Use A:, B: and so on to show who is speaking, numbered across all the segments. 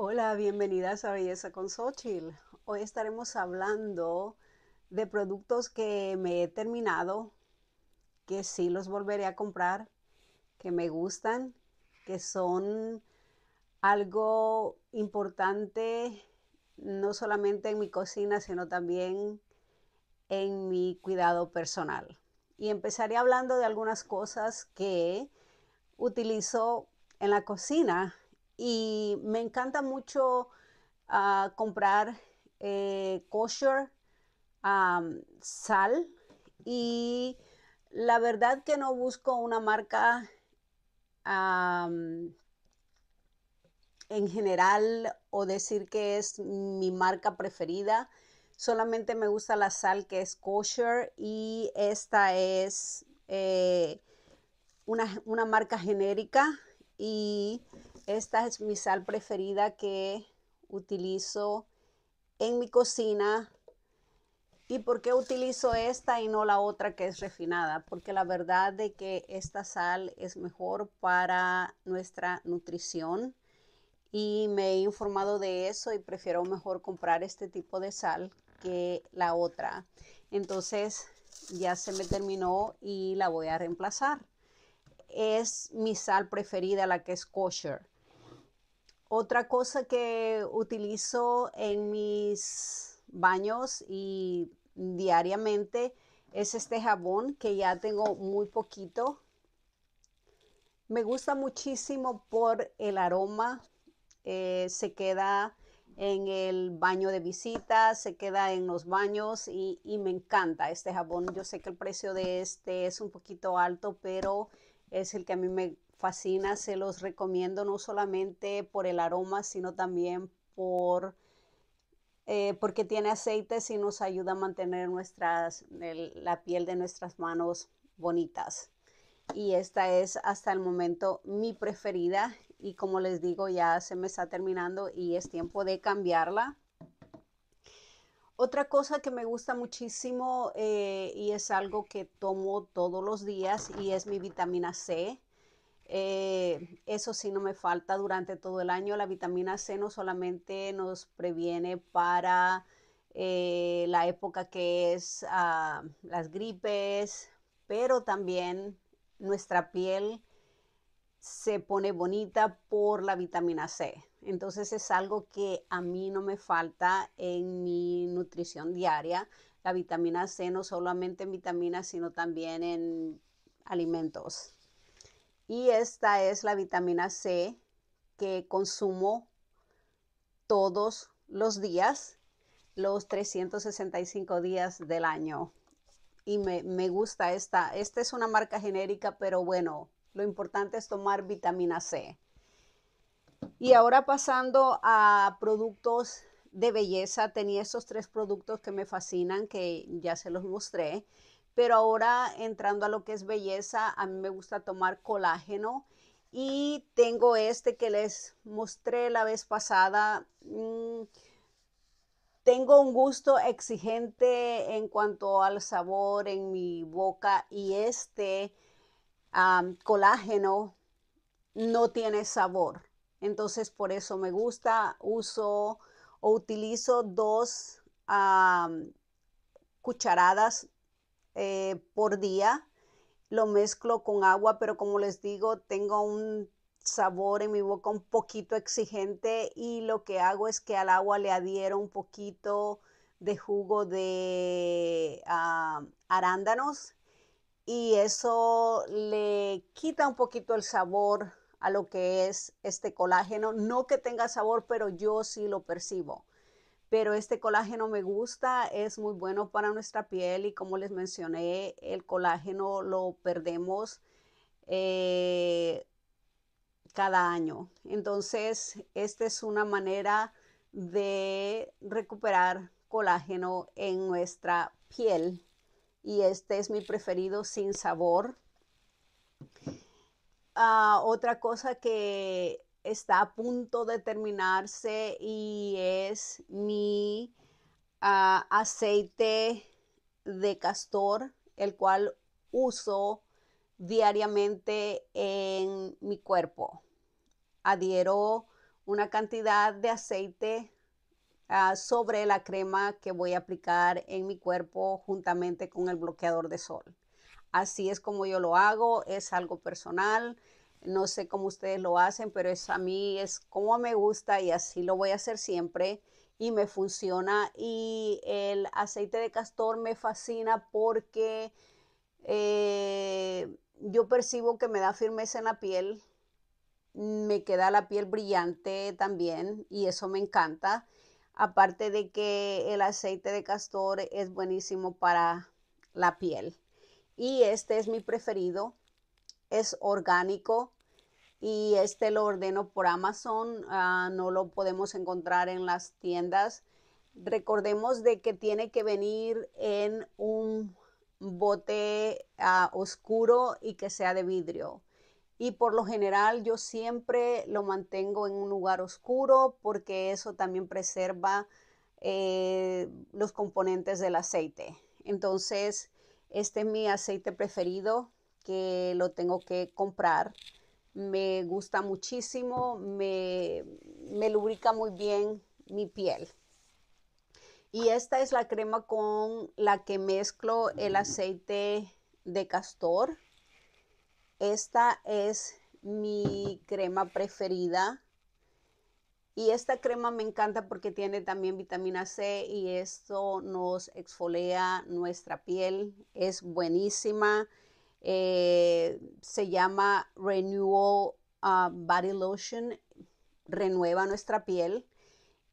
A: Hola, bienvenidas a Belleza con Xochitl. Hoy estaremos hablando de productos que me he terminado, que sí los volveré a comprar, que me gustan, que son algo importante no solamente en mi cocina, sino también en mi cuidado personal. Y empezaré hablando de algunas cosas que utilizo en la cocina y me encanta mucho uh, comprar eh, kosher um, sal y la verdad que no busco una marca um, en general o decir que es mi marca preferida. Solamente me gusta la sal que es kosher y esta es eh, una, una marca genérica y esta es mi sal preferida que utilizo en mi cocina. ¿Y por qué utilizo esta y no la otra que es refinada? Porque la verdad de que esta sal es mejor para nuestra nutrición y me he informado de eso y prefiero mejor comprar este tipo de sal que la otra. Entonces ya se me terminó y la voy a reemplazar. Es mi sal preferida, la que es kosher. Otra cosa que utilizo en mis baños y diariamente es este jabón que ya tengo muy poquito. Me gusta muchísimo por el aroma. Eh, se queda en el baño de visita, se queda en los baños y, y, me encanta este jabón. Yo sé que el precio de este es un poquito alto, pero es el que a mí me fascina, se los recomiendo no solamente por el aroma, sino también por eh, porque tiene aceites y nos ayuda a mantener nuestras, la piel de nuestras manos bonitas. Y esta es hasta el momento mi preferida y como les digo ya se me está terminando y es tiempo de cambiarla. Otra cosa que me gusta muchísimo eh, y es algo que tomo todos los días y es mi vitamina C. Eh, eso sí no me falta durante todo el año. La vitamina C no solamente nos previene para eh, la época que es ah, las gripes, pero también nuestra piel se pone bonita por la vitamina C. Entonces es algo que a mí no me falta en mi nutrición diaria. La vitamina C no solamente en vitaminas, sino también en alimentos. Y esta es la vitamina C que consumo todos los días, los 365 días del año. Y me, me, gusta esta. Esta es una marca genérica, pero bueno, lo importante es tomar vitamina C. Y ahora pasando a productos de belleza, tenía estos tres productos que me fascinan, que ya se los mostré. Pero ahora entrando a lo que es belleza, a mí me gusta tomar colágeno y tengo este que les mostré la vez pasada. Mm, tengo un gusto exigente en cuanto al sabor en mi boca y este colágeno no tiene sabor. Entonces por eso me gusta, uso o utilizo dos cucharadas eh, por día. Lo mezclo con agua, pero como les digo, tengo un sabor en mi boca un poquito exigente y lo que hago es que al agua le adhiero un poquito de jugo de ah, arándanos y eso le quita un poquito el sabor a lo que es este colágeno. No que tenga sabor, pero yo sí lo percibo pero este colágeno me gusta, es muy bueno para nuestra piel y como les mencioné, el colágeno lo perdemos eh, cada año. Entonces, esta es una manera de recuperar colágeno en nuestra piel y este es mi preferido sin sabor. Ah, otra cosa que está a punto de terminarse y es mi ah, aceite de castor, el cual uso diariamente en mi cuerpo. Adhiero una cantidad de aceite ah, sobre la crema que voy a aplicar en mi cuerpo juntamente con el bloqueador de sol. Así es como yo lo hago, es algo personal. No sé cómo ustedes lo hacen, pero es a mí es como me gusta y así lo voy a hacer siempre y me funciona. Y el aceite de castor me fascina porque eh, yo percibo que me da firmeza en la piel, me queda la piel brillante también y eso me encanta. Aparte de que el aceite de castor es buenísimo para la piel. Y este es mi preferido, es orgánico y este lo ordeno por Amazon, ah, no lo podemos encontrar en las tiendas. Recordemos de que tiene que venir en un bote ah, oscuro y que sea de vidrio. Y por lo general yo siempre lo mantengo en un lugar oscuro porque eso también preserva eh, los componentes del aceite. Entonces, este es mi aceite preferido que lo tengo que comprar me gusta muchísimo, me, lubrica muy bien mi piel. Y esta es la crema con la que mezclo el aceite de castor. Esta es mi crema preferida. Y esta crema me encanta porque tiene también vitamina C y esto nos exfolia nuestra piel. Es buenísima. Eh, se llama Renewal ah, Body Lotion, renueva nuestra piel.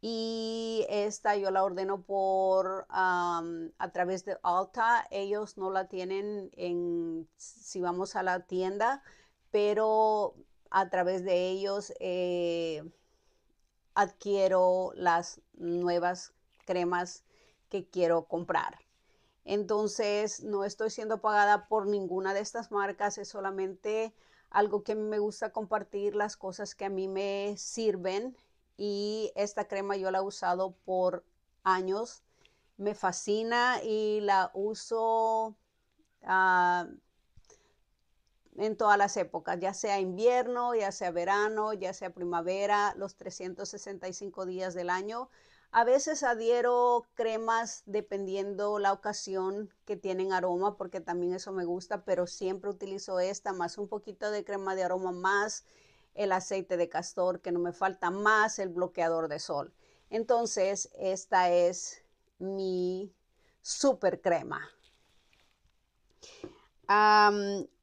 A: Y esta yo la ordeno por a través de Alta. Ellos no la tienen en si vamos a la tienda, pero a través de ellos eh, adquiero las nuevas cremas que quiero comprar. Entonces, no estoy siendo pagada por ninguna de estas marcas, es solamente algo que me gusta compartir, las cosas que a mí me sirven. Y esta crema yo la he usado por años, me fascina y la uso ah, en todas las épocas, ya sea invierno, ya sea verano, ya sea primavera, los 365 días del año. A veces adhiero cremas dependiendo la ocasión que tienen aroma, porque también eso me gusta, pero siempre utilizo esta, más un poquito de crema de aroma, más el aceite de castor, que no me falta, más el bloqueador de sol. Entonces, esta es mi super crema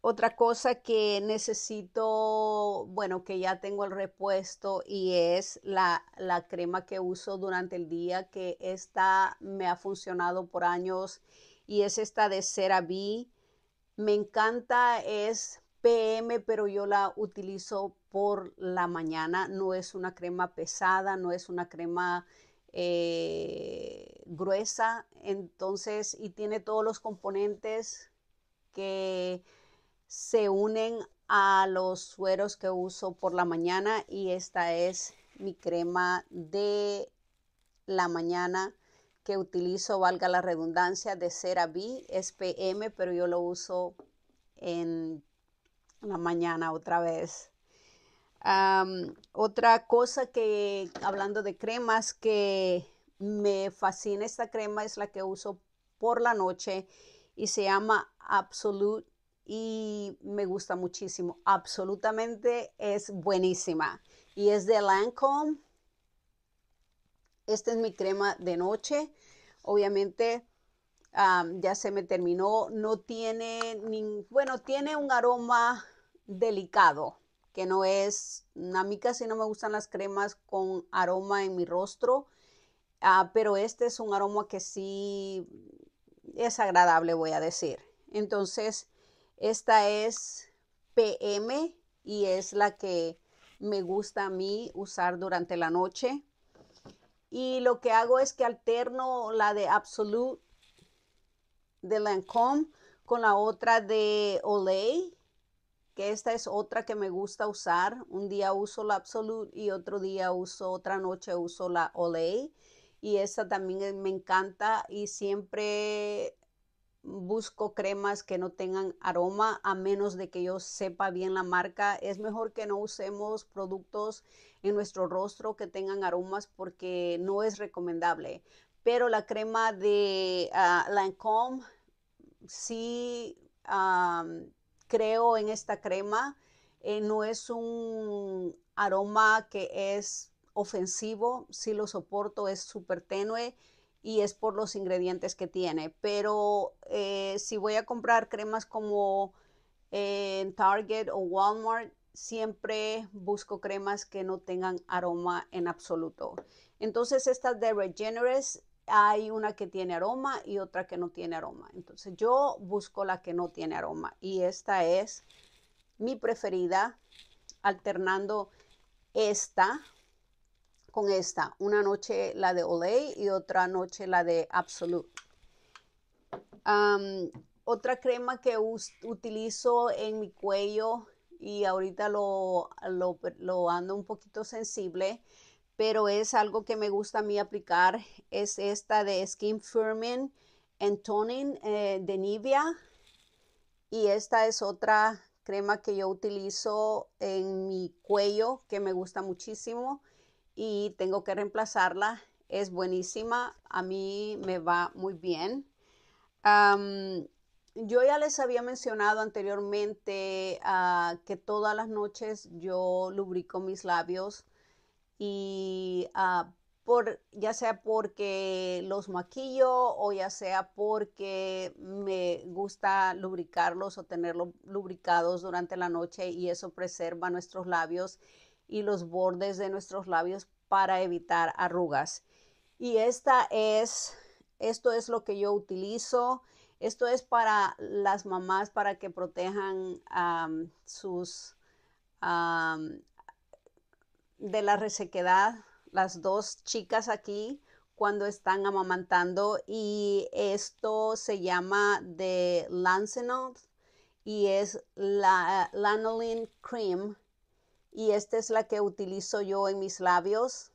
A: otra cosa que necesito, bueno, que ya tengo el repuesto y es la, crema que uso durante el día, que esta me ha funcionado por años y es esta de CeraVe. Me encanta, es PM, pero yo la utilizo por la mañana. No es una crema pesada, no es una crema eh, gruesa, entonces, y tiene todos los componentes que se unen a los sueros que uso por la mañana y esta es mi crema de la mañana que utilizo, valga la redundancia, de CeraVe, es PM, pero yo lo uso en la mañana otra vez. otra cosa que, hablando de cremas, que me fascina esta crema es la que uso por la noche y se llama Absolute y me gusta muchísimo. Absolutamente es buenísima. Y es de Lancome. Esta es mi crema de noche. Obviamente ya se me terminó. No tiene, ni, bueno, tiene un aroma delicado, que no es, a mí casi no me gustan las cremas con aroma en mi rostro, ah, pero este es un aroma que sí es agradable, voy a decir. Entonces, esta es PM y es la que me gusta a mí usar durante la noche. Y lo que hago es que alterno la de Absolute de Lancome con la otra de Olay, que esta es otra que me gusta usar. Un día uso la Absolute y otro día uso, otra noche uso la Olay. Y esta también me encanta y siempre busco cremas que no tengan aroma a menos de que yo sepa bien la marca. Es mejor que no usemos productos en nuestro rostro que tengan aromas porque no es recomendable. Pero la crema de uh, Lancome, sí creo en esta crema. Eh, no es un aroma que es ofensivo, sí lo soporto, es súper tenue y es por los ingredientes que tiene. Pero eh, si voy a comprar cremas como en Target o Walmart, siempre busco cremas que no tengan aroma en absoluto. Entonces estas de Regenerous hay una que tiene aroma y otra que no tiene aroma. Entonces yo busco la que no tiene aroma y esta es mi preferida alternando esta con esta. Una noche la de Olay y otra noche la de Absolute. otra crema que utilizo en mi cuello y ahorita lo, lo, ando un poquito sensible, pero es algo que me gusta a mí aplicar, es esta de Skin Firming and Toning eh, de Nivea. Y esta es otra crema que yo utilizo en mi cuello que me gusta muchísimo y tengo que reemplazarla. Es buenísima, a mí me va muy bien. yo ya les había mencionado anteriormente ah, que todas las noches yo lubrico mis labios y ah, por, ya sea porque los maquillo o ya sea porque me gusta lubricarlos o tenerlos lubricados durante la noche y eso preserva nuestros labios y los bordes de nuestros labios para evitar arrugas. Y esta es, esto es lo que yo utilizo. Esto es para las mamás para que protejan sus de la resequedad. Las dos chicas aquí cuando están amamantando y esto se llama de Lancelot y es la lanolin cream y esta es la que utilizo yo en mis labios,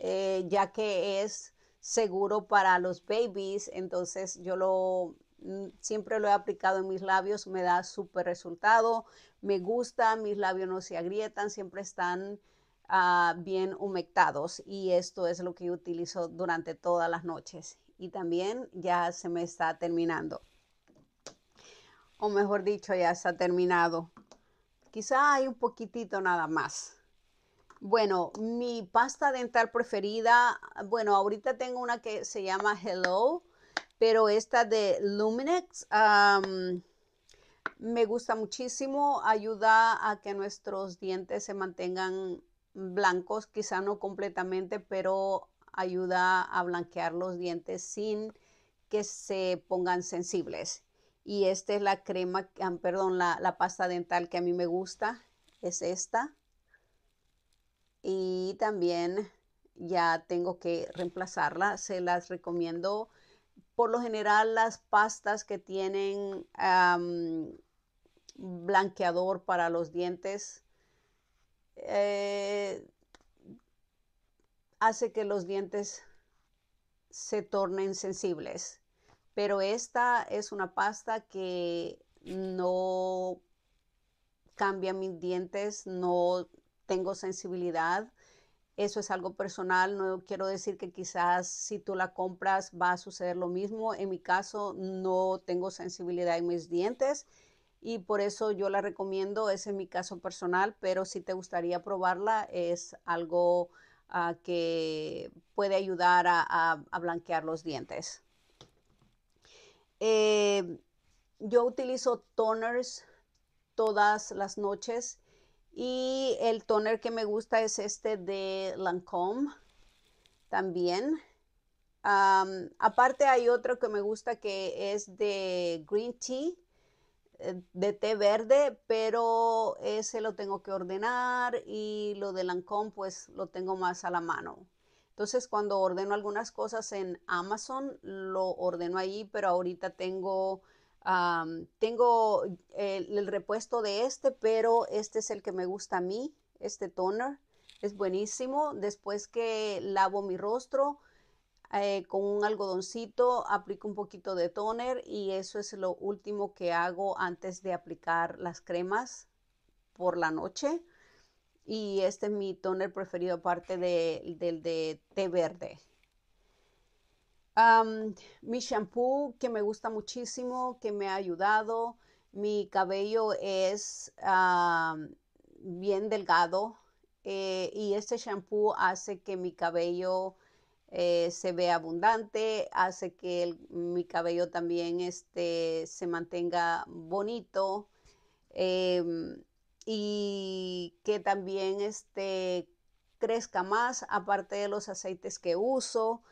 A: eh, ya que es seguro para los babies, entonces yo lo mm, siempre lo he aplicado en mis labios, me da súper resultado, me gusta, mis labios no se agrietan, siempre están ah, bien humectados y esto es lo que yo utilizo durante todas las noches y también ya se me está terminando o mejor dicho ya está terminado Quizá hay un poquitito nada más. Bueno, mi pasta dental preferida, bueno, ahorita tengo una que se llama Hello, pero esta de Luminex me gusta muchísimo, ayuda a que nuestros dientes se mantengan blancos, quizá no completamente, pero ayuda a blanquear los dientes sin que se pongan sensibles. Y esta es la crema, ah, perdón, la, pasta dental que a mí me gusta. Es esta. Y también ya tengo que reemplazarla. Se las recomiendo. Por lo general, las pastas que tienen blanqueador para los dientes eh, hace que los dientes se tornen sensibles pero esta es una pasta que no cambia mis dientes, no tengo sensibilidad. Eso es algo personal, no quiero decir que quizás si tú la compras va a suceder lo mismo. En mi caso no tengo sensibilidad en mis dientes y por eso yo la recomiendo, es en mi caso personal, pero si te gustaría probarla es algo ah, que puede ayudar a blanquear los dientes. Eh, yo utilizo toners todas las noches y el toner que me gusta es este de Lancome también. aparte hay otro que me gusta que es de green tea, eh, de té verde, pero ese lo tengo que ordenar y lo de Lancome pues lo tengo más a la mano. Entonces, cuando ordeno algunas cosas en Amazon, lo ordeno ahí, pero ahorita tengo, tengo el, el, repuesto de este, pero este es el que me gusta a mí, este toner. Es buenísimo. Después que lavo mi rostro, eh, con un algodoncito, aplico un poquito de toner y eso es lo último que hago antes de aplicar las cremas por la noche. Y este es mi toner preferido aparte del de, té verde. mi shampoo que me gusta muchísimo, que me ha ayudado. Mi cabello es bien delgado eh, y este shampoo hace que mi cabello eh, se vea abundante, hace que mi cabello también este, se mantenga bonito em, y que también este, crezca más, aparte de los aceites que uso.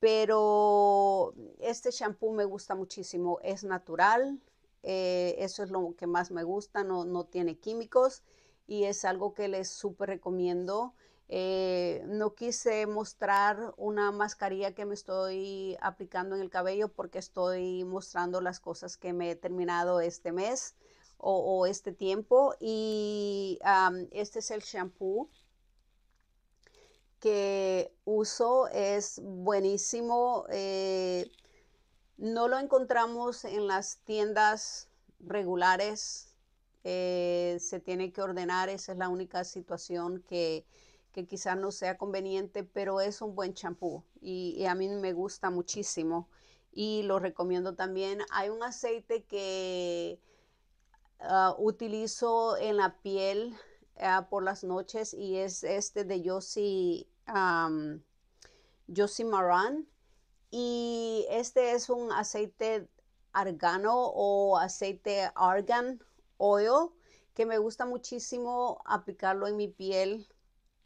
A: Pero este shampoo me gusta muchísimo, es natural, eh, eso es lo que más me gusta, no, no tiene químicos y es algo que les súper recomiendo. Eh, no quise mostrar una mascarilla que me estoy aplicando en el cabello porque estoy mostrando las cosas que me he terminado este mes o, este tiempo. Y este es el shampoo que uso, es buenísimo. Eh, no lo encontramos en las tiendas regulares. Eh, se tiene que ordenar, esa es la única situación que que quizás no sea conveniente, pero es un buen champú y, a mí me gusta muchísimo y lo recomiendo también. Hay un aceite que ah, utilizo en la piel ah, por las noches y es este de Yossi, um, Maran y este es un aceite argano o aceite argan oil que me gusta muchísimo aplicarlo en mi piel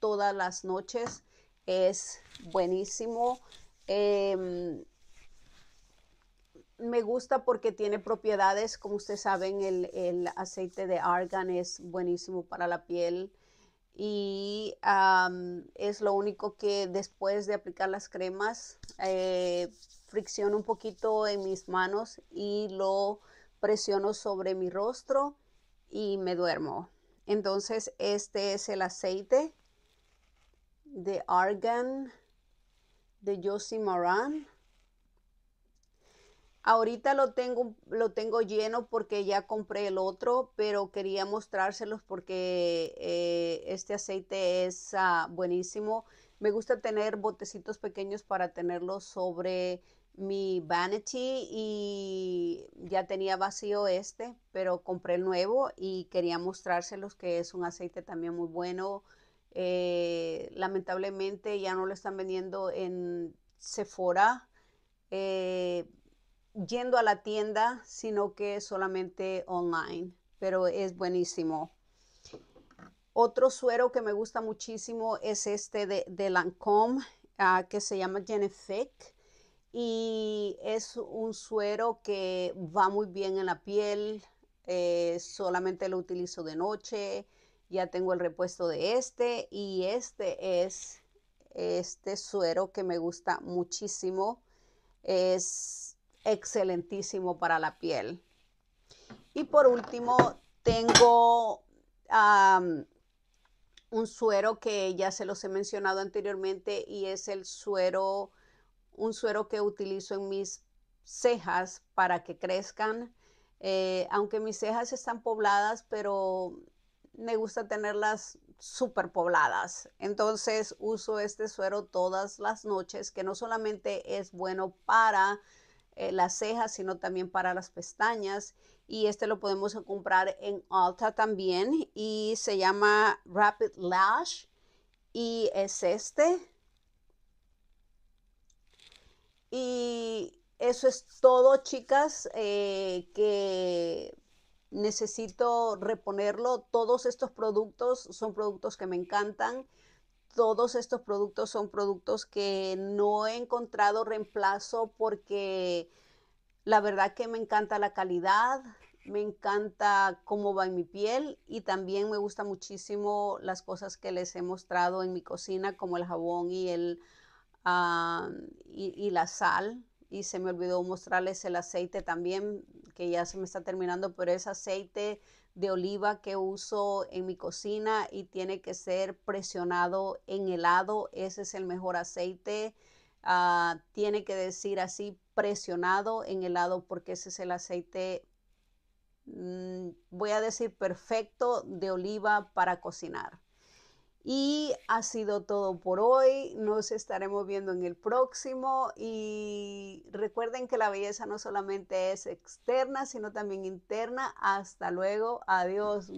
A: todas las noches. Es buenísimo. Em, me gusta porque tiene propiedades, como ustedes saben, el, aceite de argan es buenísimo para la piel y es lo único que después de aplicar las cremas eh, fricciono un poquito en mis manos y lo presiono sobre mi rostro y me duermo. Entonces este es el aceite de Argan de Josie Moran. Ahorita lo tengo, lo tengo lleno porque ya compré el otro, pero quería mostrárselos porque eh, este aceite es ah, buenísimo. Me gusta tener botecitos pequeños para tenerlos sobre mi vanity y ya tenía vacío este, pero compré el nuevo y quería mostrárselos que es un aceite también muy bueno eh, lamentablemente ya no lo están vendiendo en Sephora, eh, yendo a la tienda, sino que solamente online, pero es buenísimo. Otro suero que me gusta muchísimo es este de, de ah, que se llama Genefic. Y es un suero que va muy bien en la piel, eh, solamente lo utilizo de noche ya tengo el repuesto de este y este es este suero que me gusta muchísimo. Es excelentísimo para la piel. Y por último, tengo un suero que ya se los he mencionado anteriormente y es el suero, un suero que utilizo en mis cejas para que crezcan. Eh, aunque mis cejas están pobladas, pero me gusta tenerlas súper pobladas. Entonces uso este suero todas las noches, que no solamente es bueno para eh, las cejas, sino también para las pestañas. Y este lo podemos comprar en Alta también y se llama Rapid Lash y es este. Y eso es todo, chicas, eh, que necesito reponerlo. Todos estos productos son productos que me encantan. Todos estos productos son productos que no he encontrado reemplazo porque la verdad que me encanta la calidad, me encanta cómo va en mi piel y también me gusta muchísimo las cosas que les he mostrado en mi cocina como el jabón y, el, ah, y la sal. Y se me olvidó mostrarles el aceite también que ya se me está terminando, pero es aceite de oliva que uso en mi cocina y tiene que ser presionado en helado. Ese es el mejor aceite. ah, tiene que decir así presionado en el lado porque ese es el aceite, mm, voy a decir perfecto de oliva para cocinar. Y ha sido todo por hoy. Nos estaremos viendo en el próximo. Y recuerden que la belleza no solamente es externa, sino también interna. Hasta luego. Adiós.